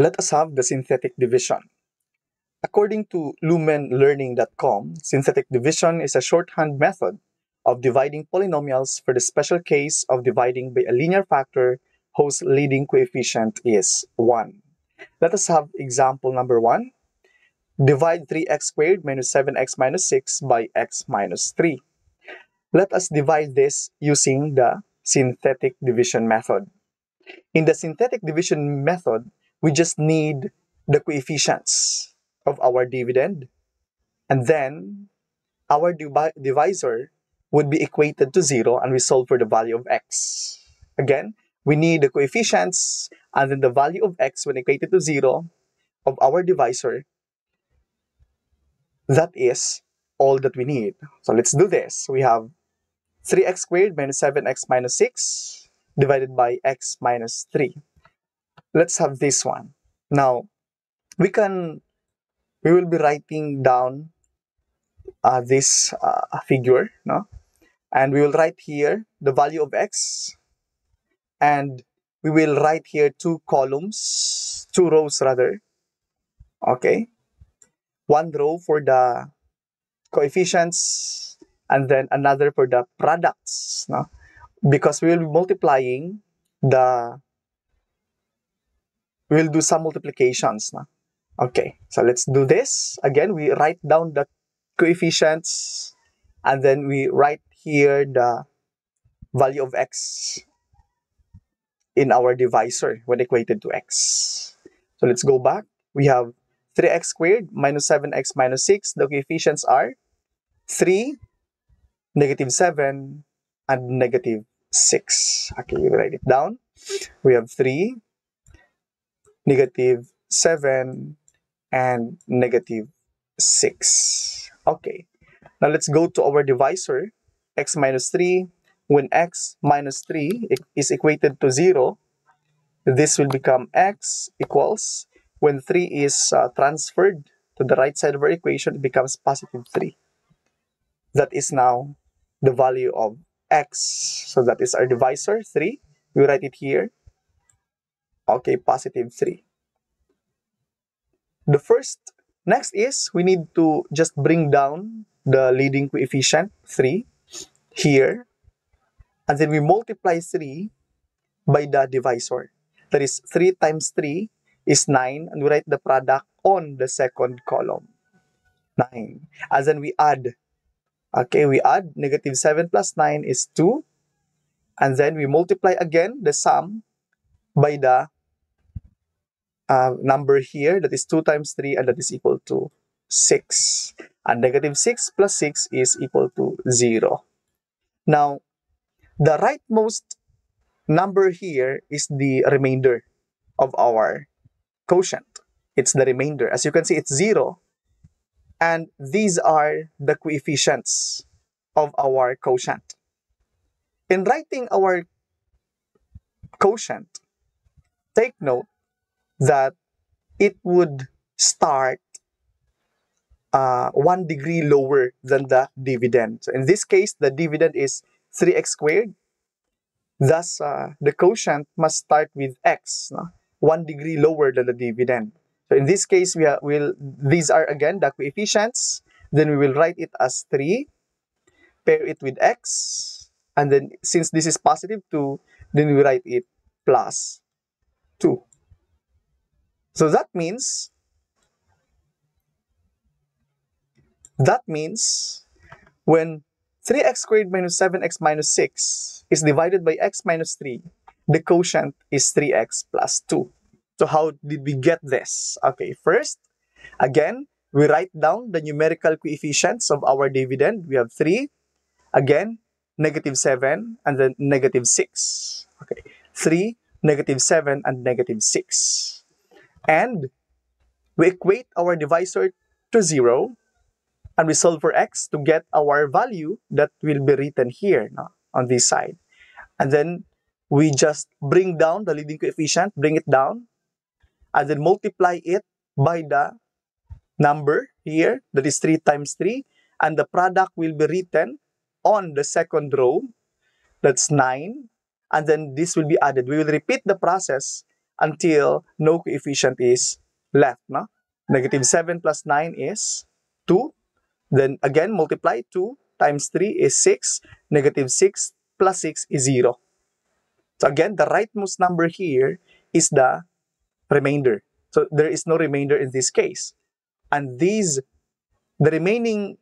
Let us have the synthetic division. According to lumenlearning.com, synthetic division is a shorthand method of dividing polynomials for the special case of dividing by a linear factor whose leading coefficient is 1. Let us have example number 1. Divide 3x squared minus 7x minus 6 by x minus 3. Let us divide this using the synthetic division method. In the synthetic division method, we just need the coefficients of our dividend and then our divisor would be equated to 0 and we solve for the value of x. Again, we need the coefficients and then the value of x when equated to 0 of our divisor. That is all that we need. So let's do this. We have 3x squared minus 7x minus 6 divided by x minus 3. Let's have this one. Now, we can, we will be writing down uh, this uh, figure, no? And we will write here the value of x. And we will write here two columns, two rows rather. Okay. One row for the coefficients and then another for the products. No? Because we will be multiplying the, we will do some multiplications. No? Okay, so let's do this. Again, we write down the coefficients and then we write here the value of x in our divisor when equated to x. So let's go back. We have 3x squared minus 7x minus 6. The coefficients are 3, negative 7, and negative 6. Okay, we write it down. We have 3, negative 7, and negative 6. Okay, now let's go to our divisor, x minus 3. When x minus 3 is equated to 0, this will become x equals, when 3 is uh, transferred to the right side of our equation, it becomes positive 3. That is now the value of x. So that is our divisor, 3. We write it here. Okay, positive 3. The first, next is we need to just bring down the leading coefficient, 3, here. And then we multiply 3 by the divisor. That is 3 times 3 is 9 and we write the product on the second column. 9. As then we add Okay, we add negative 7 plus 9 is 2. And then we multiply again the sum by the uh, number here that is 2 times 3 and that is equal to 6. And negative 6 plus 6 is equal to 0. Now, the rightmost number here is the remainder of our quotient. It's the remainder. As you can see, it's 0 and these are the coefficients of our quotient. In writing our quotient, take note that it would start uh, one degree lower than the dividend. So in this case, the dividend is 3x squared. Thus, uh, the quotient must start with x, no? one degree lower than the dividend. So in this case, we will these are again the coefficients. Then we will write it as 3, pair it with x, and then since this is positive 2, then we write it plus 2. So that means that means when 3x squared minus 7x minus 6 is divided by x minus 3, the quotient is 3x plus 2. So how did we get this? Okay, first, again, we write down the numerical coefficients of our dividend. We have 3, again, negative 7, and then negative 6. Okay, 3, negative 7, and negative 6. And we equate our divisor to 0, and we solve for x to get our value that will be written here no, on this side. And then we just bring down the leading coefficient, bring it down, and then multiply it by the number here, that is 3 times 3, and the product will be written on the second row, that's 9, and then this will be added. We will repeat the process until no coefficient is left. No? Negative 7 plus 9 is 2. Then again, multiply 2 times 3 is 6. Negative 6 plus 6 is 0. So again, the rightmost number here is the remainder. So there is no remainder in this case. And these, the remaining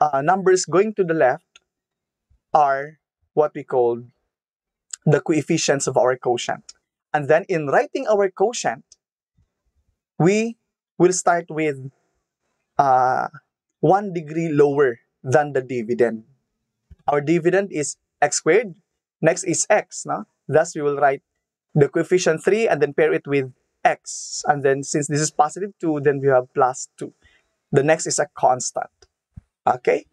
uh, numbers going to the left are what we call the coefficients of our quotient. And then in writing our quotient, we will start with uh, one degree lower than the dividend. Our dividend is x squared. Next is x. No? Thus, we will write the coefficient 3 and then pair it with x. And then since this is positive 2, then we have plus 2. The next is a constant. Okay?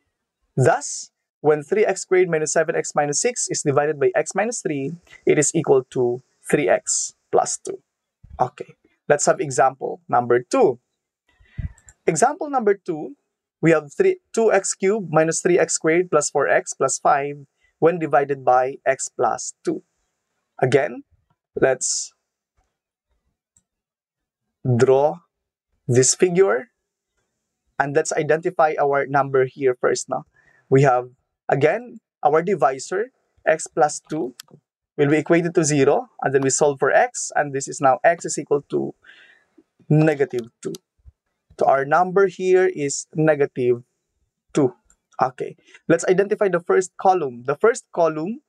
Thus, when 3x squared minus 7x minus 6 is divided by x minus 3, it is equal to 3x plus 2. Okay, let's have example number 2. Example number 2, we have 3, 2x cubed minus 3x squared plus 4x plus 5 when divided by x plus 2. Again, let's draw this figure and let's identify our number here first. now. We have Again, our divisor, x plus 2, will be equated to 0. And then we solve for x. And this is now x is equal to negative 2. So our number here is negative 2. Okay, let's identify the first column. The first column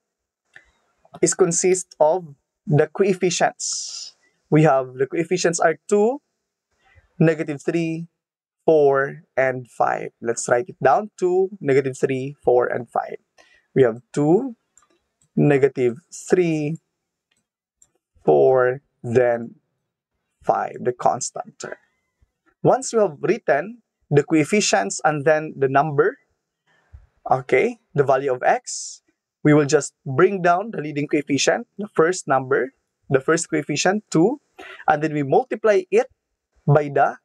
is consist of the coefficients. We have the coefficients are 2, negative 3, 4, and 5. Let's write it down. 2, negative 3, 4, and 5. We have 2, negative 3, 4, then 5, the constant term. Once you have written the coefficients and then the number, okay, the value of x, we will just bring down the leading coefficient, the first number, the first coefficient, 2, and then we multiply it by the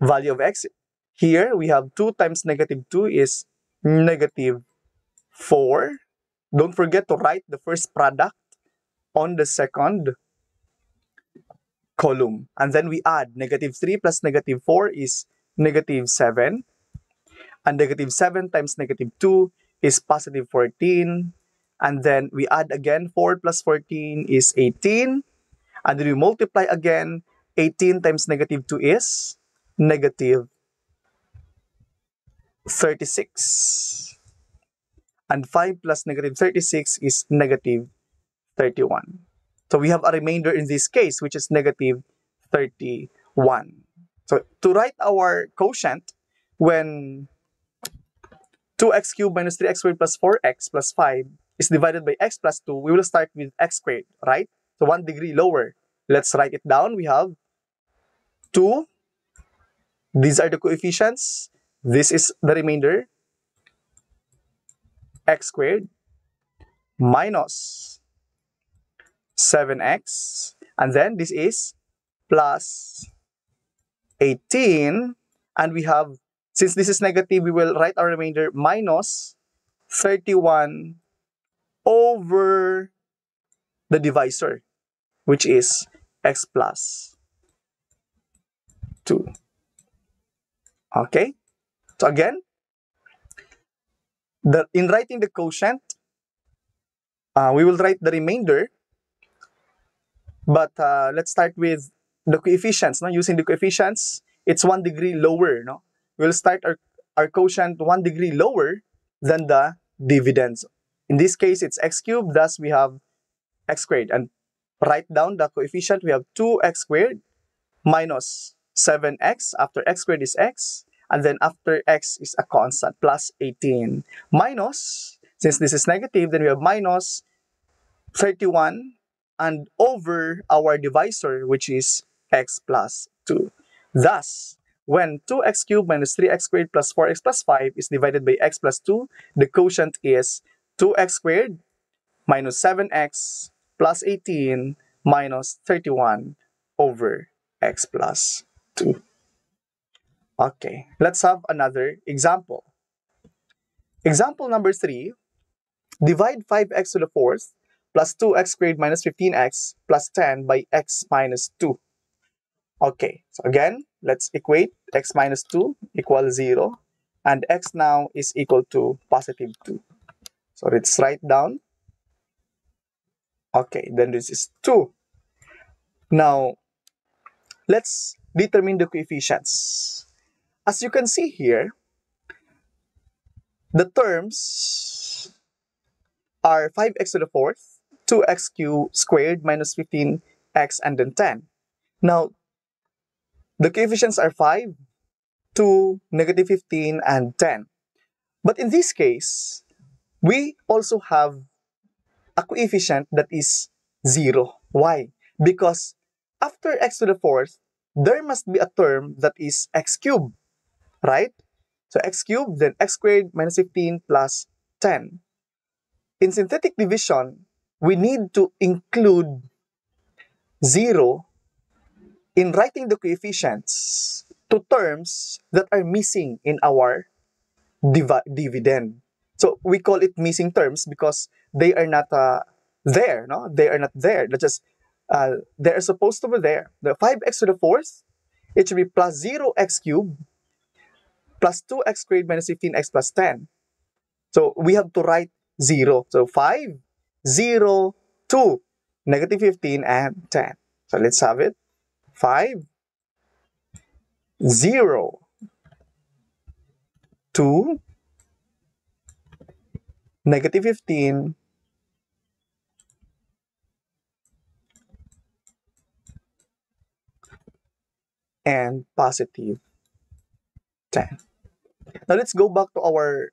value of x. Here, we have 2 times negative 2 is negative 4. Don't forget to write the first product on the second column. And then we add negative 3 plus negative 4 is negative 7. And negative 7 times negative 2 is positive 14. And then we add again 4 plus 14 is 18. And then we multiply again. 18 times negative 2 is negative 36. And 5 plus negative 36 is negative 31. So we have a remainder in this case, which is negative 31. So to write our quotient, when 2x cubed minus 3x squared plus 4x plus 5 is divided by x plus 2, we will start with x squared, right? So one degree lower. Let's write it down. We have 2 these are the coefficients. This is the remainder. X squared minus 7x. And then this is plus 18. And we have, since this is negative, we will write our remainder minus 31 over the divisor, which is x plus 2. Okay? So again, the, in writing the quotient, uh, we will write the remainder. But uh, let's start with the coefficients. No? Using the coefficients, it's one degree lower. No? We'll start our, our quotient one degree lower than the dividends. In this case, it's x cubed, thus we have x squared. And write down the coefficient, we have 2x squared minus 7x after x squared is x and then after x is a constant plus 18 minus since this is negative then we have minus 31 and over our divisor which is x plus 2 thus when 2x cubed minus 3x squared plus 4x plus 5 is divided by x plus 2 the quotient is 2x squared minus 7x plus 18 minus 31 over x plus 2. Okay, let's have another example. Example number 3, divide 5x to the fourth plus 2x squared minus 15x plus 10 by x minus 2. Okay, so again, let's equate x minus 2 equals 0 and x now is equal to positive 2. So let's write down. Okay, then this is 2. Now, let's determine the coefficients. As you can see here, the terms are 5x to the fourth, 2x cubed squared minus 15x and then 10. Now, the coefficients are 5, 2, negative 15, and 10. But in this case, we also have a coefficient that is 0. Why? Because after x to the fourth, there must be a term that is x cubed, right? So x cubed, then x squared minus 15 plus 10. In synthetic division, we need to include 0 in writing the coefficients to terms that are missing in our div dividend. So we call it missing terms because they are not uh, there, no? They are not there. Let's just, uh, they are supposed to be there. The 5x to the fourth, it should be plus 0x cubed plus 2x squared minus 15x plus 10. So we have to write 0. So 5, 0, 2, negative 15, and 10. So let's have it. 5, 0, 2, negative 15, and positive 10. Now let's go back to our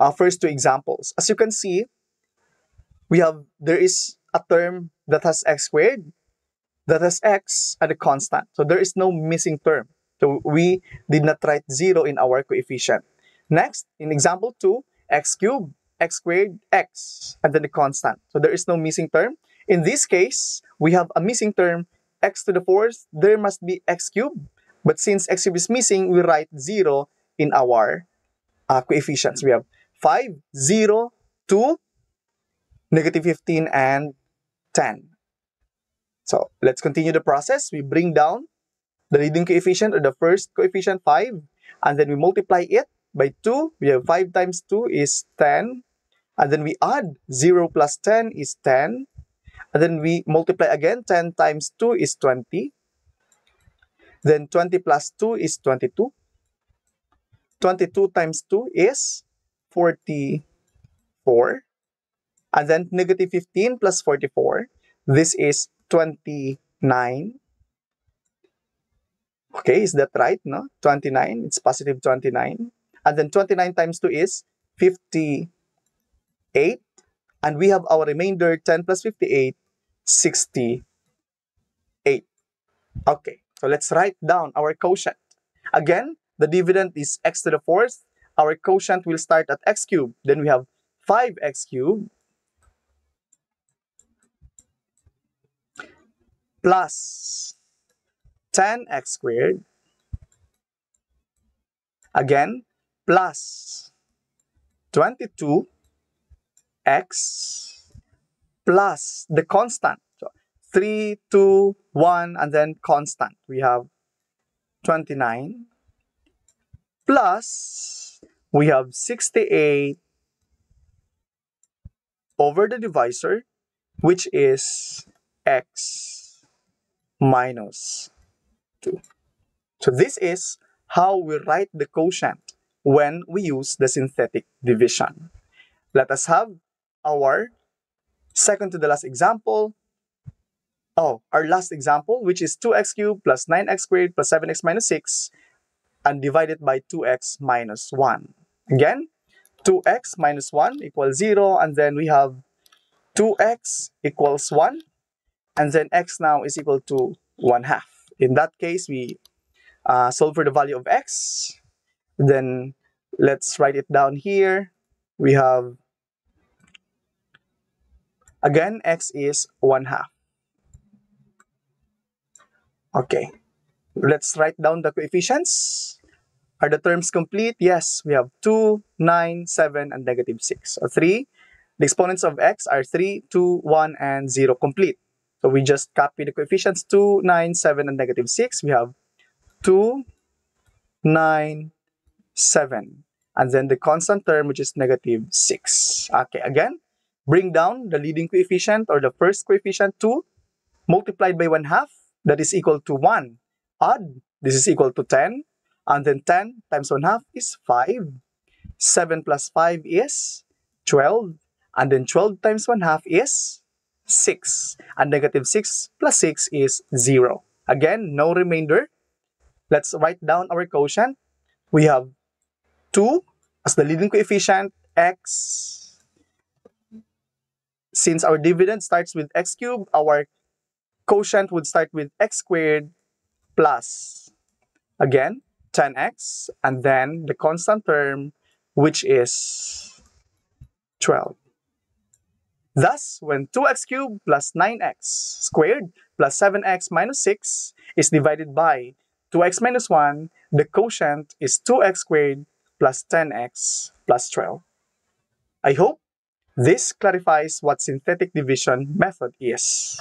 uh, first two examples. As you can see, we have, there is a term that has x squared, that has x and a constant. So there is no missing term. So we did not write 0 in our coefficient. Next, in example 2, x cubed, x squared, x, and then the constant. So there is no missing term. In this case, we have a missing term, x to the fourth, there must be x cubed. But since x cubed is missing, we write 0 in our uh, coefficients. We have 5, 0, 2, negative 15, and 10. So let's continue the process. We bring down the leading coefficient or the first coefficient 5 and then we multiply it by 2. We have 5 times 2 is 10 and then we add 0 plus 10 is 10 and then we multiply again 10 times 2 is 20 then 20 plus 2 is 22 22 times 2 is 44 and then negative 15 plus 44 this is 29 okay is that right no? 29 it's positive 29 and then 29 times 2 is 58 and we have our remainder 10 plus 58 68 okay so let's write down our quotient. Again the dividend is x to the fourth. Our quotient will start at x cubed. Then we have 5x cubed plus 10x squared. Again plus 22x plus the constant. So 3 2 1 and then constant. We have 29 plus we have 68 over the divisor which is x minus 2. So this is how we write the quotient when we use the synthetic division. Let us have our second to the last example. Oh, our last example, which is 2x cubed plus 9x squared plus 7x minus 6 and divided by 2x minus 1. Again, 2x minus 1 equals 0 and then we have 2x equals 1 and then x now is equal to 1 half. In that case, we uh, solve for the value of x. Then let's write it down here. We have, again, x is 1 half. Okay, let's write down the coefficients. Are the terms complete? Yes, we have 2, 9, 7, and negative 6. So 3, The exponents of x are 3, 2, 1, and 0 complete. So we just copy the coefficients 2, 9, 7, and negative 6. We have 2, 9, 7. And then the constant term, which is negative 6. Okay, again, bring down the leading coefficient or the first coefficient 2 multiplied by 1 half. That is equal to 1. Add, this is equal to 10. And then 10 times 1 half is 5. 7 plus 5 is 12. And then 12 times 1 half is 6. And negative 6 plus 6 is 0. Again, no remainder. Let's write down our quotient. We have 2 as the leading coefficient, x. Since our dividend starts with x cubed, our quotient would start with x squared plus, again, 10x, and then the constant term, which is 12. Thus, when 2x cubed plus 9x squared plus 7x minus 6 is divided by 2x minus 1, the quotient is 2x squared plus 10x plus 12. I hope this clarifies what synthetic division method is.